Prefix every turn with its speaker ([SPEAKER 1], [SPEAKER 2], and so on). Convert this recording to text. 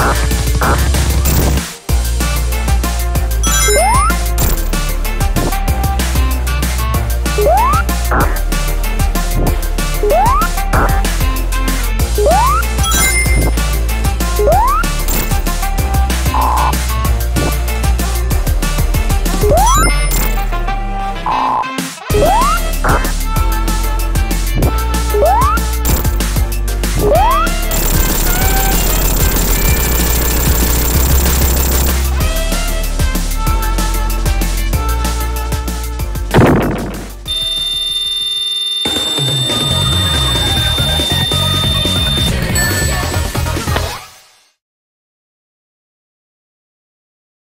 [SPEAKER 1] Uh.